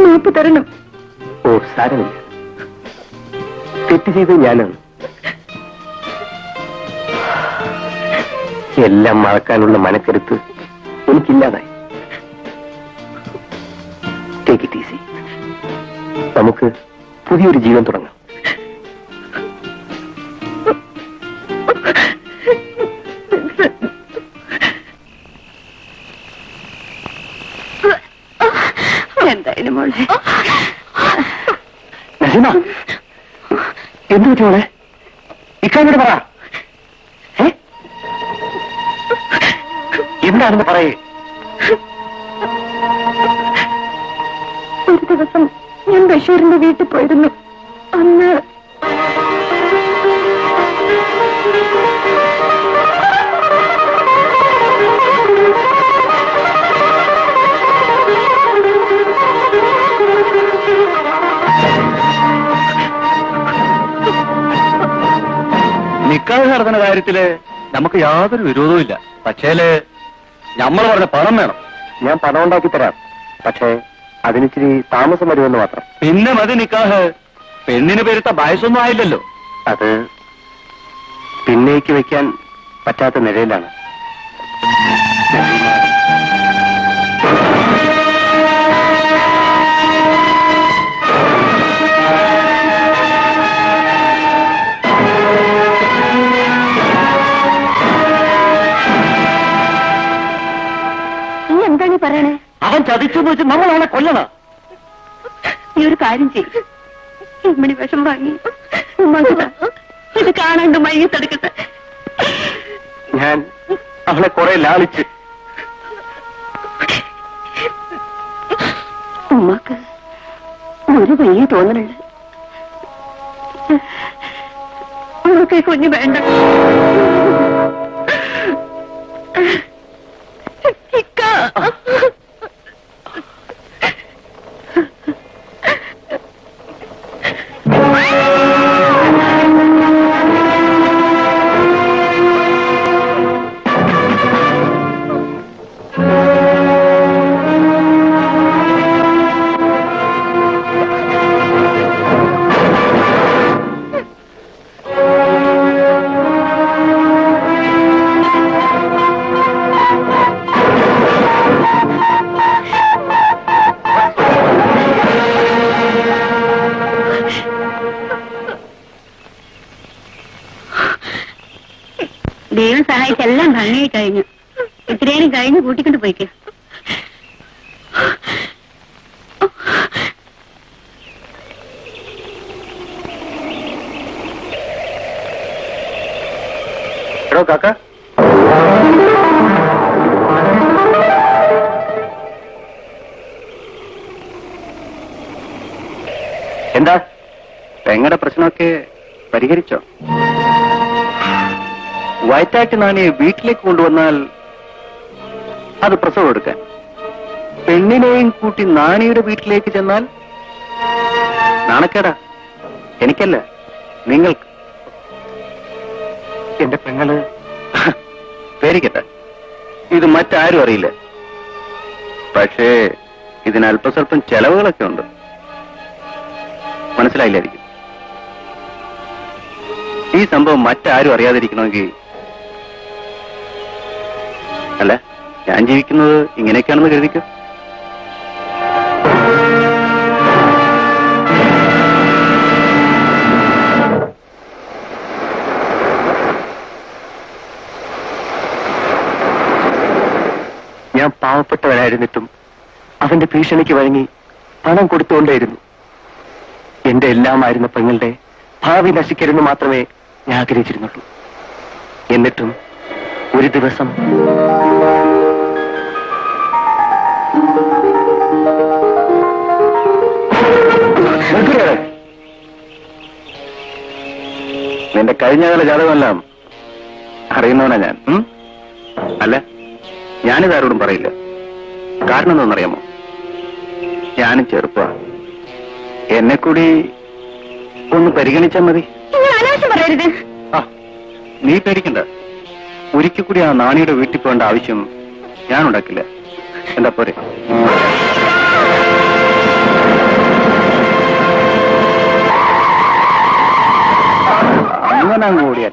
മാപ്പ് തരണം. ഓ സാരമില്ല. തെറ്റ് ചെയ്ത് ഞാനാണ്. എല്ലാം മറക്കാനുള്ള മനക്കരുത്ത് എനിക്കില്ലാതായി. നമുക്ക് പുതിയൊരു ജീവൻ തുടങ്ങാം. നസീമ എന്ത് പറ്റി മോളെ? ഇക്കാനോട് പറ? എന്താണെന്ന് പറയേ. ഒരു ദിവസം ഞാൻ ബഷീറിന്റെ വീട്ടിൽ പോയിരുന്നു. നിക്കാഹ് കാര്യത്തിൽ നമുക്ക് യാതൊരു വിരോധവും ഇല്ല. പക്ഷേൽ നമ്മൾ പറഞ്ഞ പണം വേണം. ഞാൻ പണം ഉണ്ടാക്കി തരാം. പക്ഷേ അതിനിച്ചിരി താമസം വരുമെന്ന് മാത്രം. പിന്നെ മതി നിക്കാഹ്. പെണ്ണിന് പേരുത്ത വയസ്സൊന്നും ആയില്ലല്ലോ. അത് പിന്നേക്ക് വെക്കാൻ പറ്റാത്ത നിലയിലാണ് പറയണേ എന്ന് വെച്ച് നമ്മൾ അവളെ കൊല്ലണ. നീ ഒരു കാര്യം ചെയ്യും. ഇമ്മണി വിഷം വാങ്ങി. ഇത് കാണാണ്ട് മയ്യത്തെടുക്കട്ടെ ഞാൻ അവളെ കുറെ ലാളിച്ച്. ഉമ്മാക്ക് ഒരു വലിയ തോന്നലുണ്ട്. ഉമ്മക്ക് കുഞ്ഞ് വേണ്ട. ഇക്ക. കഴിഞ്ഞ് കൂട്ടിക്കൊണ്ട് പോയിക്കോ. എടോ കാക്ക. എന്താ? പെങ്ങടെ പ്രശ്നമൊക്കെ പരിഹരിച്ചോ? വയറ്റാറ്റ് നാണിയെ വീട്ടിലേക്ക് കൊണ്ടുവന്നാൽ അത് പ്രസവം എടുക്കാൻ. പെണ്ണിനെയും കൂട്ടി നാണിയുടെ വീട്ടിലേക്ക് ചെന്നാൽ നാണക്കേടാ. എനിക്കല്ല നിങ്ങൾക്ക്. എന്റെ പെങ്ങൾ. പേരിക്കട്ടെ ഇത് മറ്റാരും അറിയില്ല. പക്ഷേ ഇതിന് അല്പസ്വല്പം ചെലവുകളൊക്കെ ഉണ്ട്. മനസ്സിലായില്ലായിരിക്കും. ഈ സംഭവം മറ്റാരും അറിയാതിരിക്കണമെങ്കിൽ അല്ല ഞാൻ ജീവിക്കുന്നത് ഇങ്ങനെയൊക്കെയാണെന്ന് കരുതിക്കോ? ഞാൻ പാവപ്പെട്ടവനായിരുന്നിട്ടും അവന്റെ ഭീഷണിക്ക് വഴങ്ങി പണം കൊടുത്തുകൊണ്ടേയിരുന്നു. എന്റെ എല്ലാമായിരുന്ന പെങ്ങളുടെ ഭാവി നശിക്കരുന്ന് മാത്രമേ ഞാൻ ആഗ്രഹിച്ചിരുന്നുള്ളൂ. എന്നിട്ടും ഒരു ദിവസം നിന്റെ കഴിഞ്ഞകാല ജാതകമെല്ലാം അറിയുന്നവനാ ഞാൻ. അല്ല ഞാനിത് ആരോടും പറയില്ല. കാരണം എന്താണെന്നറിയാമോ? ഞാനും ചെറുപ്പ. എന്നെ കൂടി ഒന്ന് പരിഗണിച്ചാൽ മതി. പറയരുത്. ആ നീ പേടിക്കണ്ട. ഒരിക്കൽ കൂടി ആ നാണിയുടെ വീട്ടിൽ പോകേണ്ട ആവശ്യം ഞാൻ ഉണ്ടാക്കില്ല. എന്താ പോരെ? അങ്ങ് ഓടിയാൽ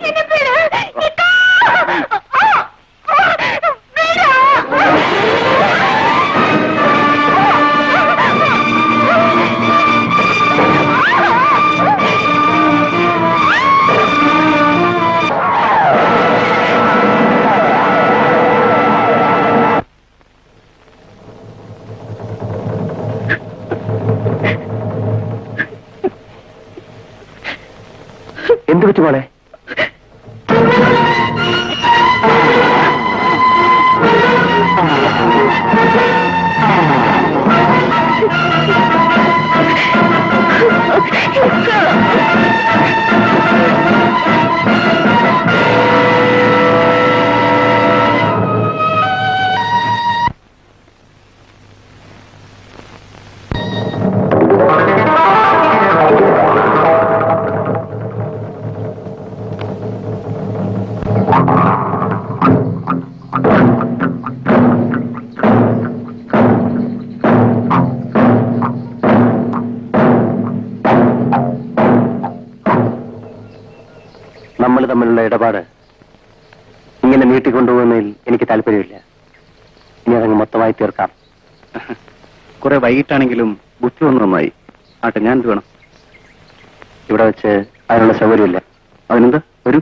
നമ്മൾ തമ്മിലുള്ള ഇടപാട് ഇങ്ങനെ നീട്ടിക്കൊണ്ടുപോകുന്നതിൽ എനിക്ക് താല്പര്യമില്ല. ഇനി അതങ്ങ് മൊത്തമായി തീർക്കാം. കുറെ വൈകിട്ടാണെങ്കിലും ബുദ്ധി ഒന്ന് നന്നായി. ആട്ടെ ഞാൻ വേണം. ഇവിടെ വെച്ച് അതിനുള്ള സൗകര്യമില്ല. അതിനെന്ത്? വരൂ വരൂ.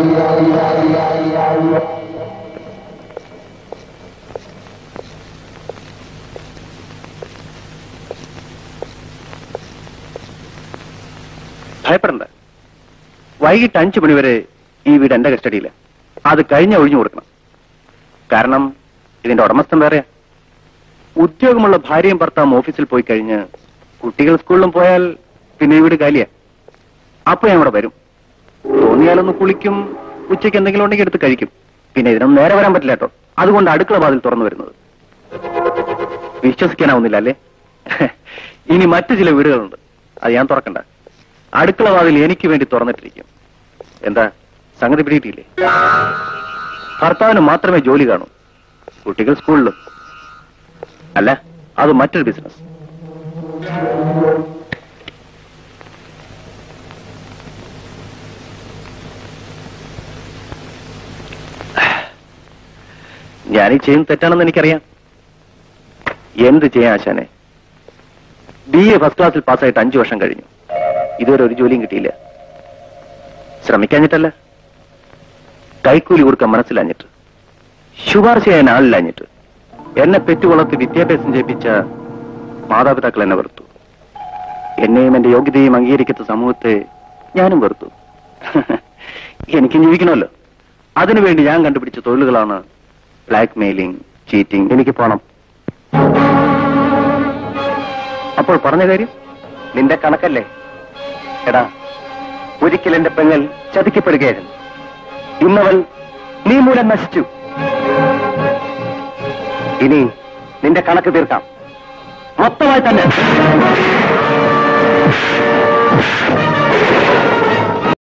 ഭയപ്പെടണ്ട വൈകിട്ട് അഞ്ചു മണിവരെ ഈ വീട് എന്റെ കസ്റ്റഡിയിൽ. അത് കഴിഞ്ഞ ഒഴിഞ്ഞു കൊടുക്കണം. കാരണം ഇതിന്റെ ഉടമസ്ഥൻ വേറെയാ. ഉദ്യോഗമുള്ള ഭാര്യയും ഭർത്താവും ഓഫീസിൽ പോയി കഴിഞ്ഞ് കുട്ടികൾ സ്കൂളിലും പോയാൽ പിന്നെ ഈ വീട് കാലിയാ. അപ്പൊ ഞാൻ ഇവിടെ വരും. തോന്നിയാലൊന്ന് കുളിക്കും ഉച്ചയ്ക്ക് എന്തെങ്കിലും ഉണ്ടെങ്കിൽ എടുത്ത് കഴിക്കും. പിന്നെ ഇതിനൊന്നും നേരെ വരാൻ പറ്റില്ല കേട്ടോ. അതുകൊണ്ട് അടുക്കള വാതിൽ തുറന്നു വരുന്നത്. വിശ്വസിക്കാനാവുന്നില്ല അല്ലേ? ഇനി മറ്റു ചില വീടുകളുണ്ട്. അത് ഞാൻ തുറക്കണ്ട. അടുക്കള വാതിൽ എനിക്ക് വേണ്ടി തുറന്നിട്ടിരിക്കും. എന്താ? സംഗതി പിടിയിട്ടില്ലേ ഭർത്താവിന് മാത്രമേ ജോലി കാണൂ. കുട്ടികൾ സ്കൂളിലും. അല്ല അത് മറ്റൊരു ബിസിനസ് ഞാനീ ചെയ്യുന്ന തെറ്റാണെന്ന് എനിക്കറിയാം. എന്ത് ചെയ്യാൻ ആശാനെ? ബി എ ഫസ്റ്റ് ക്ലാസ്സിൽ പാസ്സായിട്ട് അഞ്ചു വർഷം കഴിഞ്ഞു. ഇതുവരെ ഒരു ജോലിയും കിട്ടിയില്ല. ശ്രമിക്കാഞ്ഞിട്ടല്ല. കൈക്കൂലി കൊടുക്കാൻ മനസ്സിലാഞ്ഞിട്ട്. ശുപാർശ ചെയ്യാൻ ആളില്ലാഞ്ഞിട്ട് എന്നെ പെറ്റുവളർത്തി വിദ്യാഭ്യാസം ചെയ്യിപ്പിച്ച മാതാപിതാക്കൾ എന്നെ വെറുത്തു. എന്നെയും എന്റെ യോഗ്യതയും അംഗീകരിക്കുന്ന സമൂഹത്തെ ഞാനും വെറുത്തു. എനിക്ക് ജീവിക്കണമല്ലോ. അതിനുവേണ്ടി ഞാൻ കണ്ടുപിടിച്ച തൊഴിലുകളാണ് ബ്ലാക്ക് മെയിലിംഗ് ചീറ്റിംഗ് എനിക്ക് പോണം. അപ്പോൾ പറഞ്ഞ കാര്യം? നിന്റെ കണക്കല്ലേ? എടാ ഒരിക്കൽ എന്റെ പെങ്ങൾ ചതിക്കപ്പെടുകയായിരുന്നു. ഇന്നവൾ നീ മൂലം നശിച്ചു. ഇനി നിന്റെ കണക്ക് തീർക്കാം. മൊത്തമായി തന്നെ.